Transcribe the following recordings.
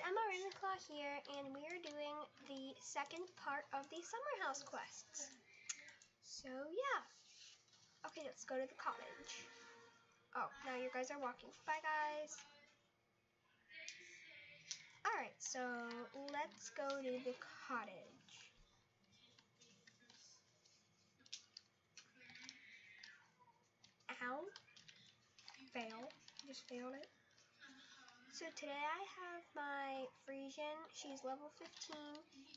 Emma Ravenclaw here, and we are doing the second part of the summer house quests. So yeah. Okay, let's go to the cottage. Oh, now you guys are walking. Bye, guys. Alright, so let's go to the cottage. Ow. Fail. Just failed it. So today I have my Frisian. She's level 15.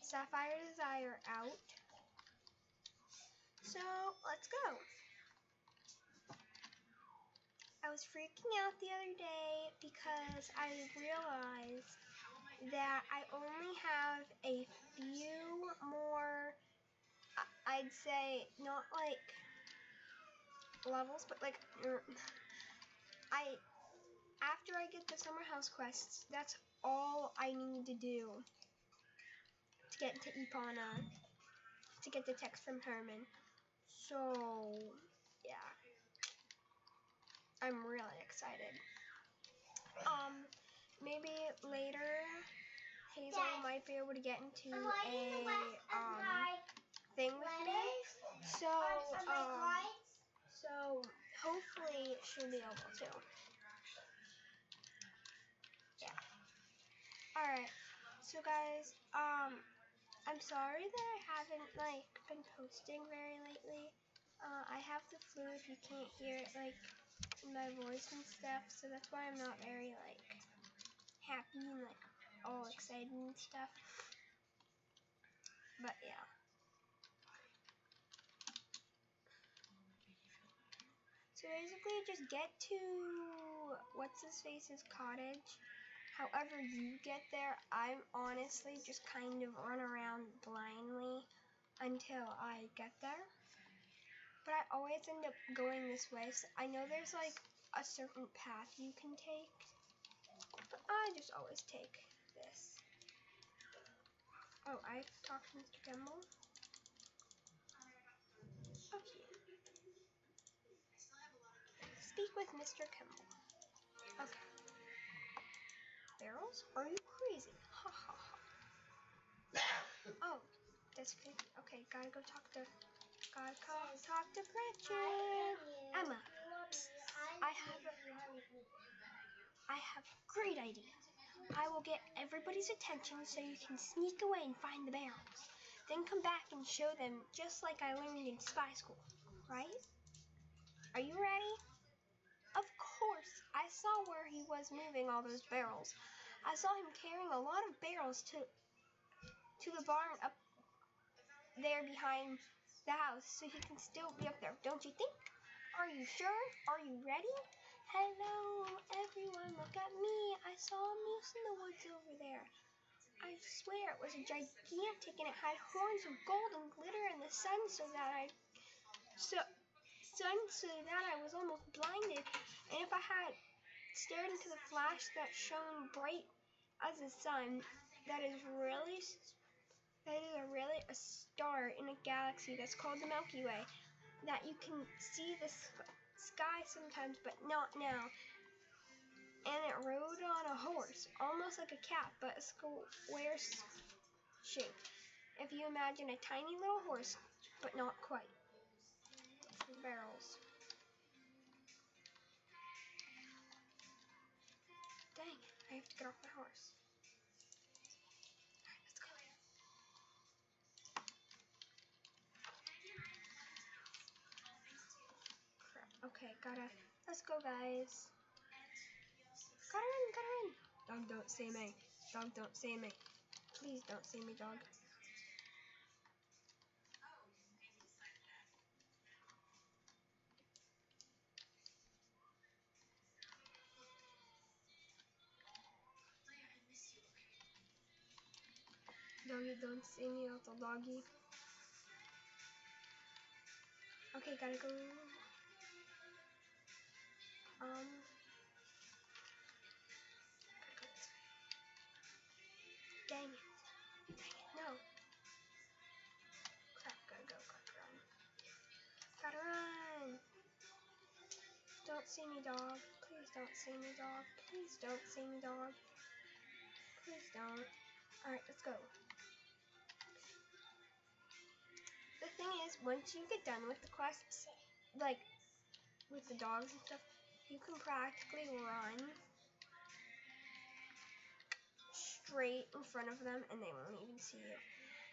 Sapphire Desire out. So let's go. I was freaking out the other day because I realized that I only have a few more, I'd say, not like levels, but like, I, after I get the summer house quests, that's all I need to do to get to Epona, to get the text from Herman. So, yeah. I'm really excited. Um, maybe later Hazel might be able to get into a um, thing with me. So, um, so hopefully she'll be able to. Alright. So guys, um, I'm sorry that I haven't like been posting very lately. Uh, I have the flu if you can't hear it like my voice and stuff, so that's why I'm not very like happy and like all excited and stuff. But yeah. So basically just get to what's his face's cottage. However you get there, I'm honestly just kind of run around blindly until I get there. But I always end up going this way. So I know there's like a certain path you can take. But I just always take this. Oh, I talked to Mr. Kemble. Okay. Speak with Mr. Kemble. Are you crazy? Ha ha ha. oh, that's good. Okay, gotta go talk to Gotta call, talk to Gretchen. Emma, I have I have a great idea. I will get everybody's attention so you can sneak away and find the barrels. Then come back and show them just like I learned in spy school, right? Are you ready? Of course, I saw where he was moving all those barrels. I saw him carrying a lot of barrels to to the barn up there behind the house so he can still be up there, don't you think? Are you sure? Are you ready? Hello, everyone, look at me. I saw a moose in the woods over there. I swear it was a gigantic and it had horns of gold and glitter in the sun so that I so sun so that I was almost blinded. And if I had stared into the flash that shone bright as the sun, that is really that is a really a star in a galaxy that's called the Milky Way. That you can see the sky sometimes, but not now. And it rode on a horse, almost like a cat, but a square shape. If you imagine a tiny little horse, but not quite. Barrels. Dang, I have to get off my horse. Okay, gotta. Let's go, guys. Gotta run, gotta run. Dog, don't see me. Dog, don't see me. Please don't see me, dog. Doggy, don't see me, little doggy. Okay, gotta go. Um. Dang it. Dang it, no. Crap, gotta go, gotta run. Gotta run! Don't see me, dog. Please don't see me, dog. Please don't see me, dog. Please don't. Alright, let's go. The thing is, once you get done with the quests, like, with the dogs and stuff, you can practically run straight in front of them and they won't even see you.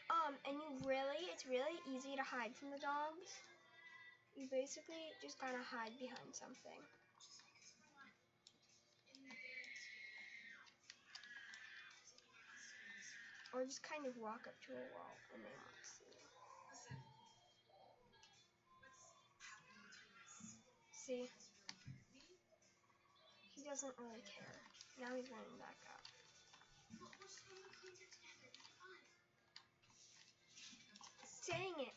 Um, and you really, it's really easy to hide from the dogs. You basically just gotta hide behind something. Or just kind of walk up to a wall and they won't see you. See? He doesn't really care. Now he's running back up. Dang it.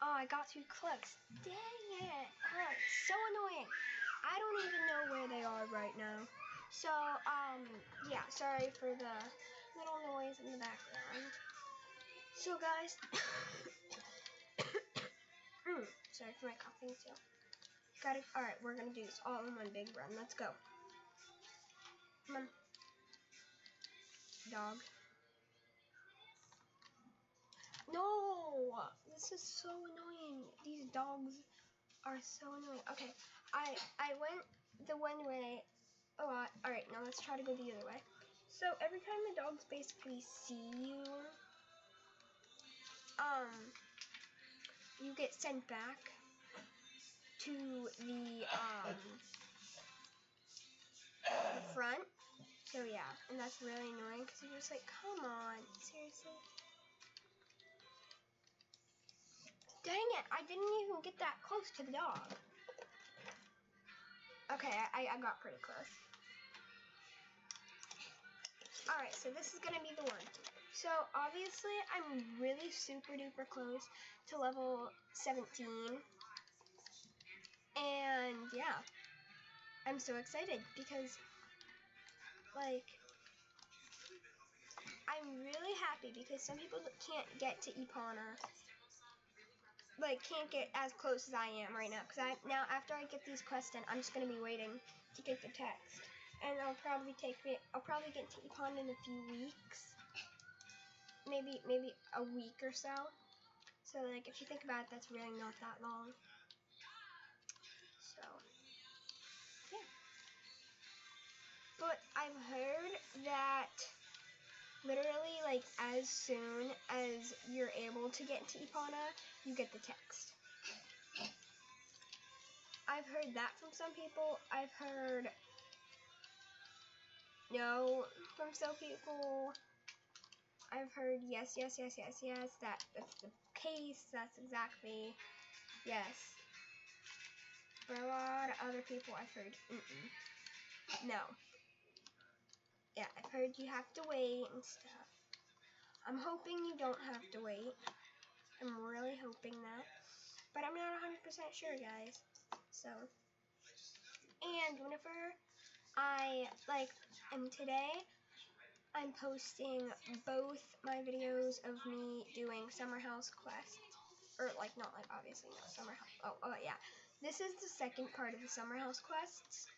Oh, I got too close. Dang it. Oh, so annoying. I don't even know where they are right now. So, um, yeah, sorry for the little noise in the background. So, guys, mm, sorry for my coughing too. Got it. All right, we're gonna do this all in one big run. Let's go. Come on, dog. No, this is so annoying. These dogs are so annoying. Okay, I I went the one way a lot. All right, now let's try to go the other way. So every time the dogs basically see you, um, you get sent back to the um the front. So yeah, and that's really annoying because you're just like, come on, seriously. Dang it, I didn't even get that close to the dog. Okay, I, I got pretty close. Alright, so this is going to be the one. So, obviously, I'm really super duper close to level 17. And, yeah. I'm so excited because, like, I'm really happy because some people can't get to Epona like can't get as close as I am right now because I now after I get these quests done, I'm just gonna be waiting to get the text, and I'll probably take me. I'll probably get to in a few weeks, maybe maybe a week or so. So like if you think about it, that's really not that long. But I've heard that literally like as soon as you're able to get into Epona, you get the text. I've heard that from some people. I've heard no from some people. I've heard yes, yes, yes, yes, yes. That that's the case. That's exactly yes. For a lot of other people, I've heard mm -mm. no yeah, I've heard you have to wait and stuff. I'm hoping you don't have to wait. I'm really hoping that. But I'm not 100% sure, guys. So, and whenever I, like, and today, I'm posting both my videos of me doing Summer House Quest. Or, like, not like, obviously, no, Summer House. Oh, oh, yeah. This is the second part of the Summer House Quests.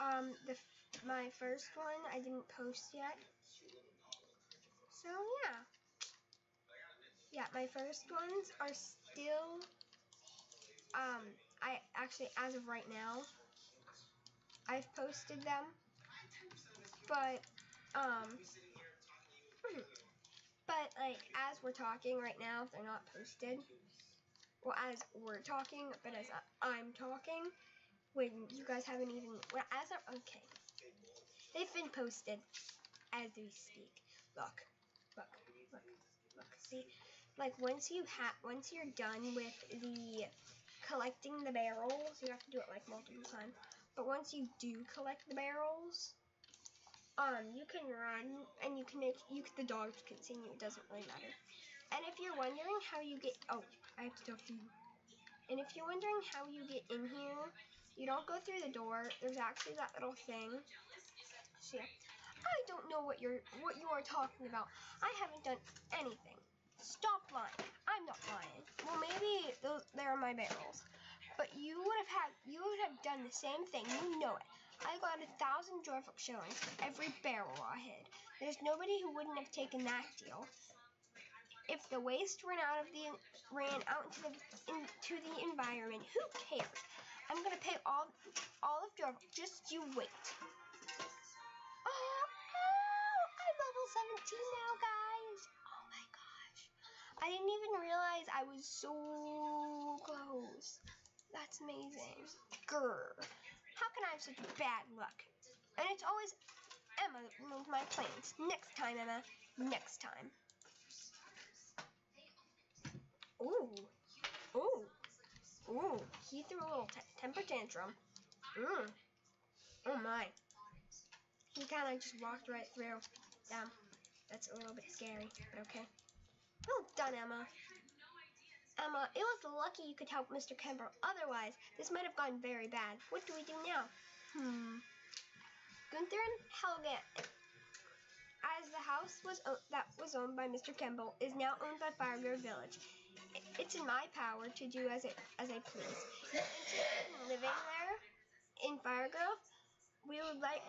Um, the my first one I didn't post yet. So yeah. Yeah, my first ones are still um I actually as of right now I've posted them. But um but like as we're talking right now, they're not posted. Well, as we're talking, but as I'm talking, when you guys haven't even well, as of okay. They've been posted as we speak. Look look look look see? Like once you have once you're done with the collecting the barrels you have to do it like multiple times but once you do collect the barrels um you can run and you can make you the dogs you it doesn't really matter. And if you're wondering how you get oh I have to talk to you. And if you're wondering how you get in here you don't go through the door. There's actually that little thing. See, I don't know what you're what you are talking about. I haven't done anything. Stop lying. I'm not lying. Well, maybe those there are my barrels, but you would have had you would have done the same thing. You know it. I got a thousand Jorvik shillings for every barrel I hid. There's nobody who wouldn't have taken that deal. If the waste ran out of the ran out into the into the environment, who cares? I'm gonna pay all all of your just you wait. Oh, oh, I'm level 17 now, guys. Oh my gosh. I didn't even realize I was so close. That's amazing. Grr. How can I have such bad luck? And it's always Emma that ruins my plans. Next time, Emma. Next time. Ooh. Ooh. Ooh. He threw a little temper tantrum. Mmm. Oh my. He kind of just walked right through. Yeah. That's a little bit scary, but okay. Well done, Emma. Emma, it was lucky you could help Mr. Kemble. Otherwise, this might have gone very bad. What do we do now? Hmm. Gunther and Helga, as the house was that was owned by Mr. Kemble, is now owned by Firgrove Village. It's in my power to do as I, as I please. living there in Firgrove, we would like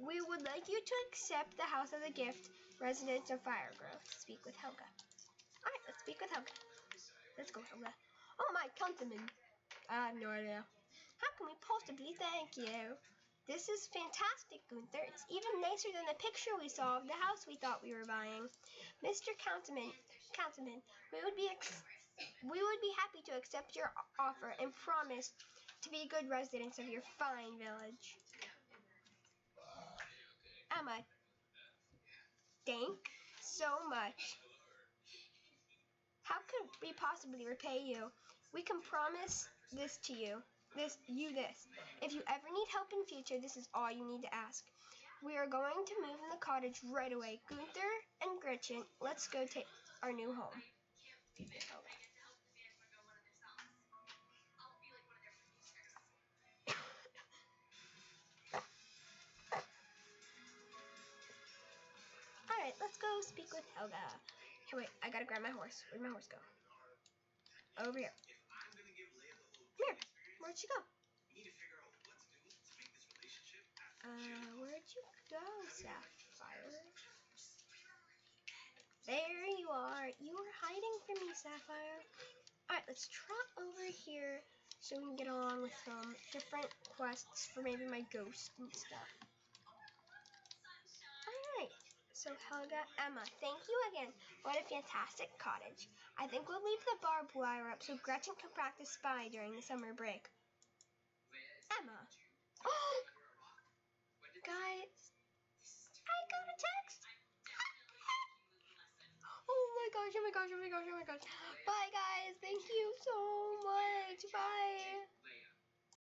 we would like you to accept the house as a gift, residents of Firgrove. Speak with Helga. Alright, let's speak with Helga. Let's go, Helga. Oh my countryman. I have no idea. How can we possibly thank you? This is fantastic, Gunther. It's even nicer than the picture we saw of the house we thought we were buying. Mr. Councilman, Councilman, we would be we would be happy to accept your offer and promise to be good residents of your fine village. Emma, thank so much. How could we possibly repay you? We can promise this to you. This, you this. If you ever need help in future, this is all you need to ask. We are going to move in the cottage right away. Gunther and Gretchen, let's go take our new home. Alright, let's go speak with Helga. Hey, wait, I gotta grab my horse. Where'd my horse go? Over here. Here. Where'd she go? Uh, where'd you go, Sapphire? There you are. You were hiding from me, Sapphire. Alright, let's trot over here so we can get along with some different quests for maybe my ghost and stuff. So Helga, Emma, thank you again. What a fantastic cottage. I think we'll leave the barbed wire up so Gretchen can practice spy during the summer break. Emma. Oh! Guys, I got a text. oh my gosh, oh my gosh, oh my gosh, oh my gosh. Bye guys, thank you so much. Bye.